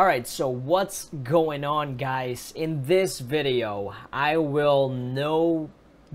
Alright, so what's going on guys? In this video, I will no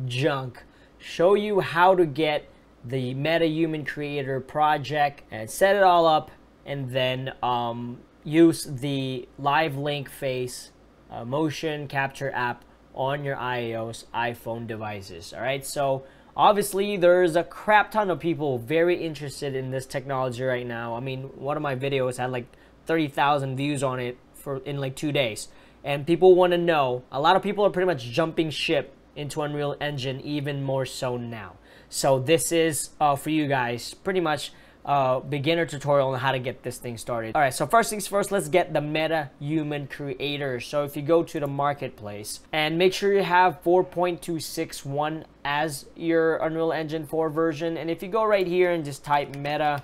junk show you how to get the MetaHuman Creator project and set it all up and then um, use the live link face uh, motion capture app on your iOS iPhone devices. Alright, so obviously there's a crap ton of people very interested in this technology right now. I mean, one of my videos had like 30,000 views on it for in like two days. And people want to know, a lot of people are pretty much jumping ship into Unreal Engine even more so now. So this is uh, for you guys, pretty much uh, beginner tutorial on how to get this thing started. All right, so first things first, let's get the Meta Human Creator. So if you go to the marketplace and make sure you have 4.261 as your Unreal Engine 4 version. And if you go right here and just type Meta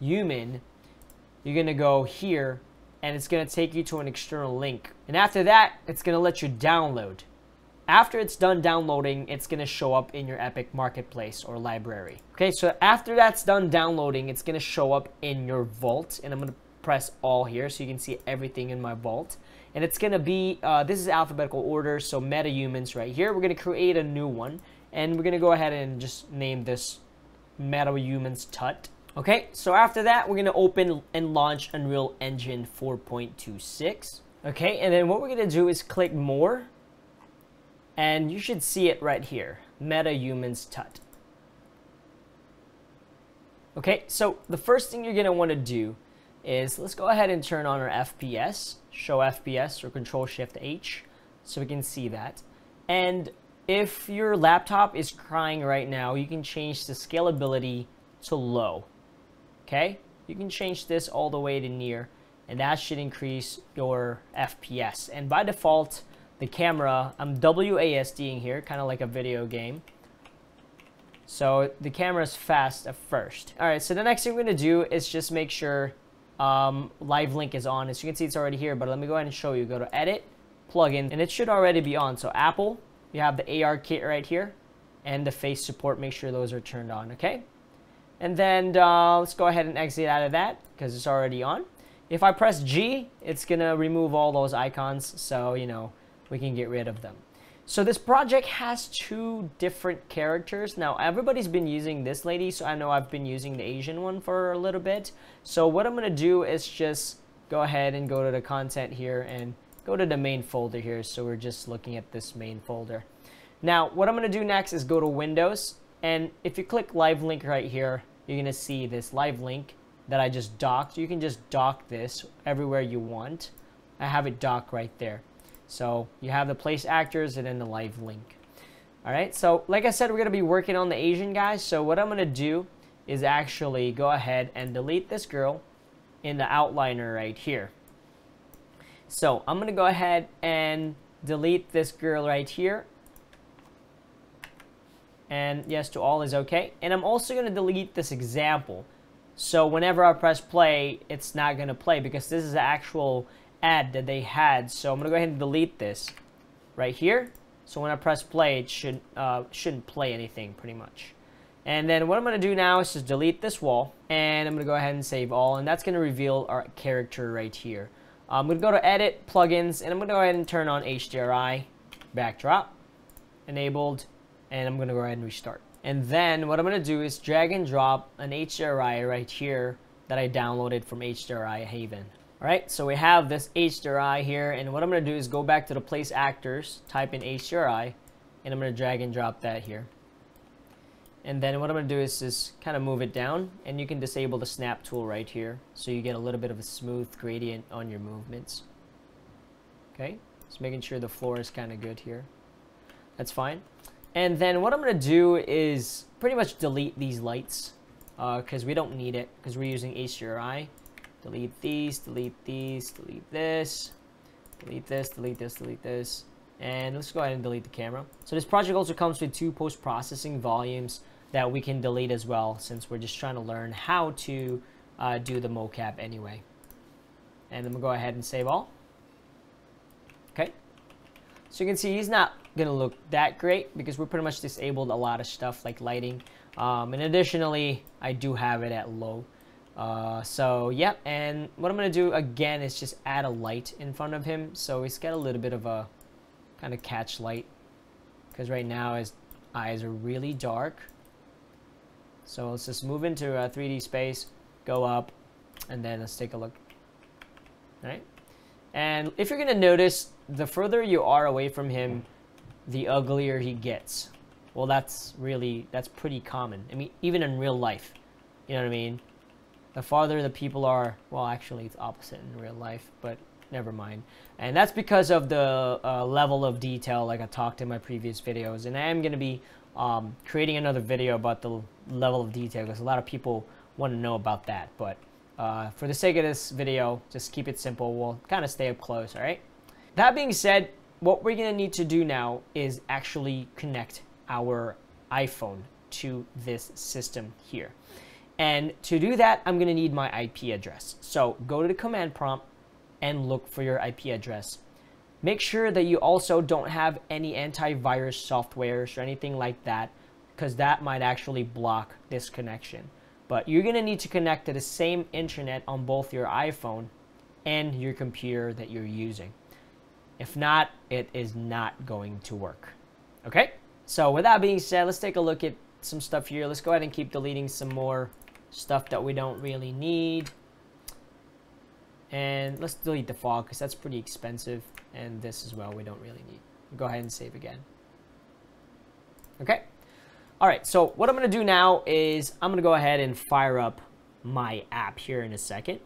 Human, you're going to go here and it's going to take you to an external link. And after that, it's going to let you download. After it's done downloading, it's going to show up in your Epic Marketplace or library. Okay, so after that's done downloading, it's going to show up in your vault. And I'm going to press all here so you can see everything in my vault. And it's going to be, uh, this is alphabetical order, so MetaHumans right here. We're going to create a new one. And we're going to go ahead and just name this MetaHumans Tut. Okay, so after that, we're to open and launch Unreal Engine 4.26. Okay, and then what we're to do is click More. And you should see it right here, MetaHumans Tut. Okay, so the first thing you're want to do is let's go ahead and turn on our FPS, show FPS or Control Shift H so we can see that. And if your laptop is crying right now, you can change the scalability to low okay? You can change this all the way to near, and that should increase your FPS. And by default, the camera, I'm WASDing here, kind of like a video game. So the camera is fast at first. All right, so the next thing we're gonna do is just make sure um, Live Link is on. As you can see, it's already here, but let me go ahead and show you. Go to Edit, Plugin, and it should already be on. So Apple, you have the AR kit right here, and the face support, make sure those are turned on, okay? And then uh, let's go ahead and exit out of that because it's already on. If I press G, it's going to remove all those icons so, you know, we can get rid of them. So this project has two different characters. Now, everybody's been using this lady, so I know I've been using the Asian one for a little bit. So what I'm going to do is just go ahead and go to the content here and go to the main folder here. So we're just looking at this main folder. Now, what I'm going to do next is go to Windows. And if you click Live Link right here, you're going to see this live link that I just docked. You can just dock this everywhere you want. I have it docked right there. So you have the place actors and then the live link. All right, so like I said, we're going to be working on the Asian guys. So what I'm going to do is actually go ahead and delete this girl in the outliner right here. So I'm going to go ahead and delete this girl right here and yes to all is okay. And I'm also going to delete this example. So whenever I press play, it's not going to play because this is the actual ad that they had. So I'm going to go ahead and delete this right here. So when I press play, it should, uh, shouldn't play anything pretty much. And then what I'm going to do now is just delete this wall. And I'm going to go ahead and save all. And that's going to reveal our character right here. I'm going to go to Edit, Plugins, and I'm going to go ahead and turn on HDRI, Backdrop, Enabled, and I'm gonna go ahead and restart. And then what I'm gonna do is drag and drop an HDRI right here that I downloaded from HDRI Haven. Alright, so we have this HDRI here, and what I'm gonna do is go back to the place actors, type in HDRI, and I'm gonna drag and drop that here. And then what I'm gonna do is just kind of move it down, and you can disable the snap tool right here, so you get a little bit of a smooth gradient on your movements. Okay, just making sure the floor is kind of good here. That's fine. And then what I'm going to do is pretty much delete these lights because uh, we don't need it because we're using HDRI. Delete these, delete these, delete this, delete this, delete this, delete this. And let's go ahead and delete the camera. So this project also comes with two post-processing volumes that we can delete as well since we're just trying to learn how to uh, do the mocap anyway. And then we'll go ahead and save all. Okay. So you can see he's not gonna look that great because we're pretty much disabled a lot of stuff like lighting. Um, and additionally, I do have it at low. Uh, so, yep, yeah, and what I'm to do again is just add a light in front of him. So he's got a little bit of a kind of catch light. Because right now his eyes are really dark. So let's just move into a 3D space, go up, and then let's take a look. All right? And if you're to notice, the further you are away from him, the uglier he gets. Well, that's really, that's pretty common. I mean, even in real life. You know what I mean? The farther the people are, well, actually, it's opposite in real life, but never mind. And that's because of the uh, level of detail, like I talked in my previous videos. And I am going to be um, creating another video about the level of detail because a lot of people want to know about that. But uh, for the sake of this video, just keep it simple. We'll kind of stay up close, all right? That being said, what we're going to need to do now is actually connect our iPhone to this system here. And to do that, I'm going to need my IP address. So go to the command prompt and look for your IP address. Make sure that you also don't have any antivirus softwares or anything like that because that might actually block this connection. But you're going to need to connect to the same internet on both your iPhone and your computer that you're using. If not, it is not going to work. Okay? So with that being said, let's take a look at some stuff here. Let's go ahead and keep deleting some more stuff that we don't really need. And let's delete the fog because that's pretty expensive. And this as well we don't really need. Go ahead and save again. Okay. All right, so what I'm going to do now is I'm going to go ahead and fire up my app here in a second.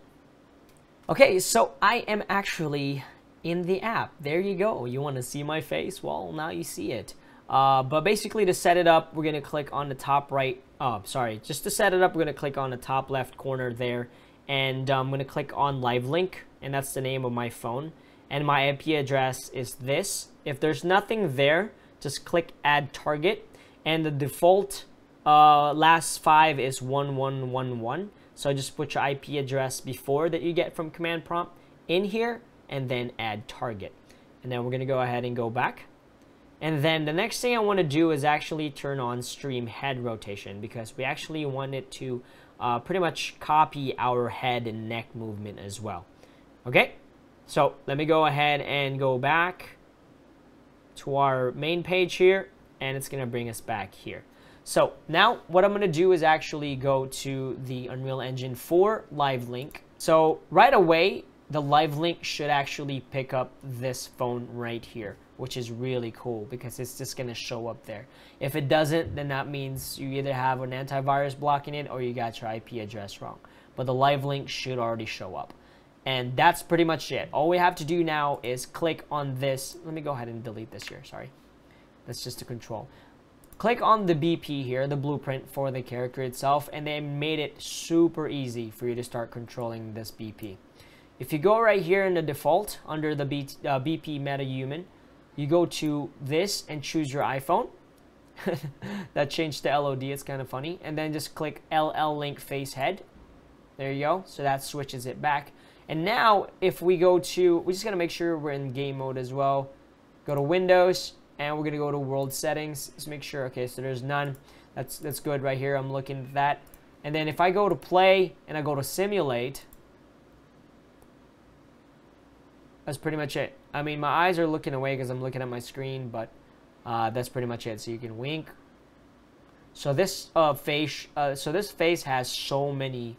Okay, so I am actually in the app. There you go. You want to see my face? Well, now you see it. Uh, but basically to set it up, we're going to click on the top right, oh, sorry, just to set it up, we're going to click on the top left corner there, and I'm going to click on Live Link, and that's the name of my phone, and my IP address is this. If there's nothing there, just click Add Target, and the default uh, last five is 1111, so just put your IP address before that you get from command prompt in here, and then add target. And then we're going to go ahead and go back. And then the next thing I want to do is actually turn on stream head rotation because we actually want it to uh, pretty much copy our head and neck movement as well. Okay, so let me go ahead and go back to our main page here and it's going to bring us back here. So now what I'm going to do is actually go to the Unreal Engine 4 live link. So right away, the live link should actually pick up this phone right here which is really cool because it's just going to show up there. If it doesn't, then that means you either have an antivirus blocking it or you got your IP address wrong. But the live link should already show up. And that's pretty much it. All we have to do now is click on this. Let me go ahead and delete this here. Sorry. That's just a control. Click on the BP here, the blueprint for the character itself, and they made it super easy for you to start controlling this BP. If you go right here in the default under the B, uh, BP MetaHuman, you go to this and choose your iPhone. that changed to LOD, it's kind of funny. And then just click LL Link Face Head. There you go. So that switches it back. And now if we go to, we just got to make sure we're in game mode as well. Go to Windows and we're going to go to World Settings. Just make sure, okay, so there's none. That's, that's good right here. I'm looking at that. And then if I go to play and I go to simulate, that's pretty much it. I mean, my eyes are looking away because I'm looking at my screen, but uh, that's pretty much it. So you can wink. So this uh, face, uh, so this face has so many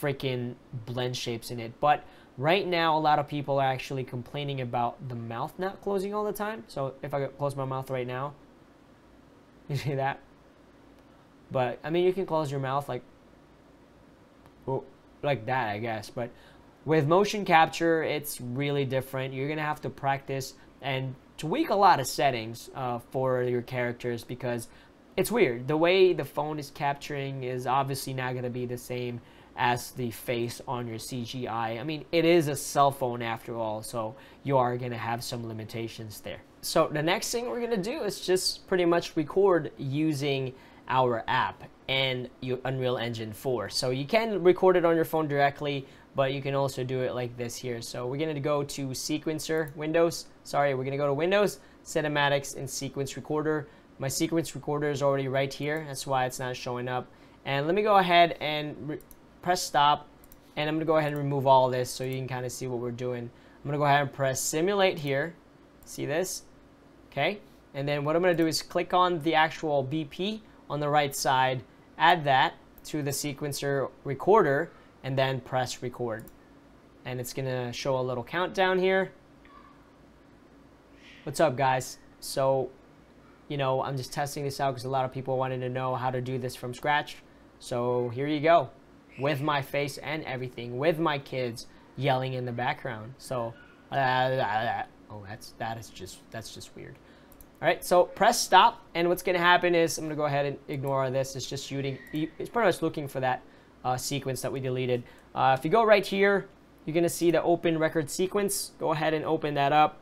freaking blend shapes in it. But right now, a lot of people are actually complaining about the mouth not closing all the time. So if I close my mouth right now, you see that? But I mean, you can close your mouth like, well, like that, I guess. But with motion capture, it's really different. You're to have to practice and tweak a lot of settings uh, for your characters because it's weird. The way the phone is capturing is obviously not to be the same as the face on your CGI. I mean, it is a cell phone after all, so you are to have some limitations there. So the next thing we're to do is just pretty much record using our app and your Unreal Engine 4. So you can record it on your phone directly, but you can also do it like this here. So we're to go to Sequencer, Windows. Sorry, we're to go to Windows, Cinematics, and Sequence Recorder. My sequence recorder is already right here. That's why it's not showing up. And let me go ahead and press stop, and I'm gonna go ahead and remove all this so you can kind of see what we're doing. I'm gonna go ahead and press simulate here. See this? Okay. And then what I'm gonna do is click on the actual BP on the right side, add that to the sequencer recorder, and then press record. And it's gonna show a little countdown here. What's up guys? So, you know, I'm just testing this out because a lot of people wanted to know how to do this from scratch. So here you go, with my face and everything, with my kids yelling in the background. So, uh, oh, that's that is just that's just weird. All right, so press stop, and what's gonna happen is I'm gonna go ahead and ignore this. It's just shooting. It's pretty much looking for that uh, sequence that we deleted. Uh, if you go right here, you're gonna see the open record sequence. Go ahead and open that up,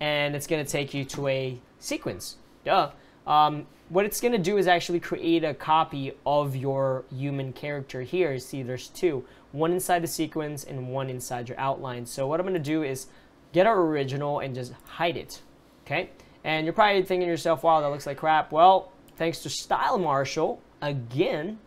and it's gonna take you to a sequence. Duh. Um, what it's to do is actually create a copy of your human character here. See, there's two. One inside the sequence and one inside your outline. So what I'm to do is get our original and just hide it. Okay? And you're probably thinking to yourself, wow, that looks like crap. Well, thanks to Style Marshal, again,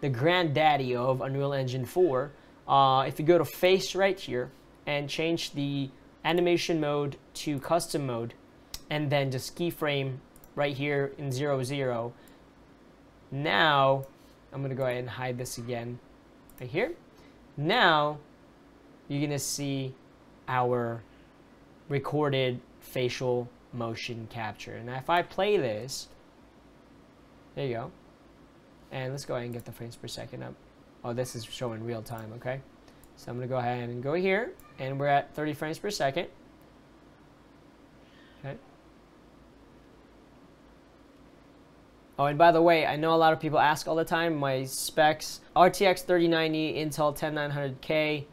the granddaddy of Unreal Engine 4, uh, if you go to face right here and change the animation mode to custom mode, and then just keyframe right here in 0, 0. Now, I'm going to go ahead and hide this again right here. Now, you're going to see our recorded facial motion capture. And if I play this, there you go. And let's go ahead and get the frames per second up. Oh, this is showing real time, okay? So I'm going to go ahead and go here, and we're at 30 frames per second. Okay. Oh, and by the way, I know a lot of people ask all the time, my specs, RTX 3090, Intel 10900K,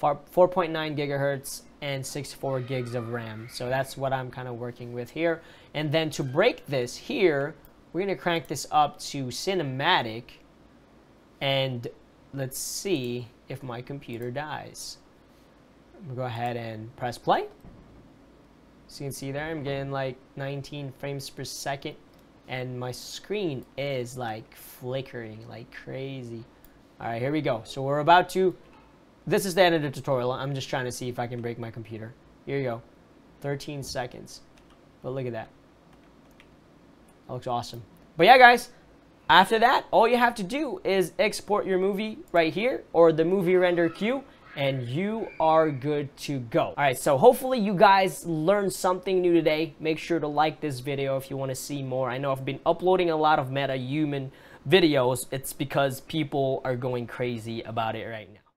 4.9 gigahertz, and 64 gigs of RAM. So that's what I'm kind of working with here. And then to break this here, we're going to crank this up to cinematic, and let's see if my computer dies. I'm going to go ahead and press play. So you can see there, I'm getting like 19 frames per second and my screen is like flickering like crazy. All right, here we go. So we're about to, this is the end of the tutorial. I'm just trying to see if I can break my computer. Here you go, 13 seconds. But look at that. That looks awesome. But yeah, guys, after that, all you have to do is export your movie right here or the movie render queue and you are good to go. All right, so hopefully you guys learned something new today. Make sure to like this video if you want to see more. I know I've been uploading a lot of MetaHuman videos. It's because people are going crazy about it right now.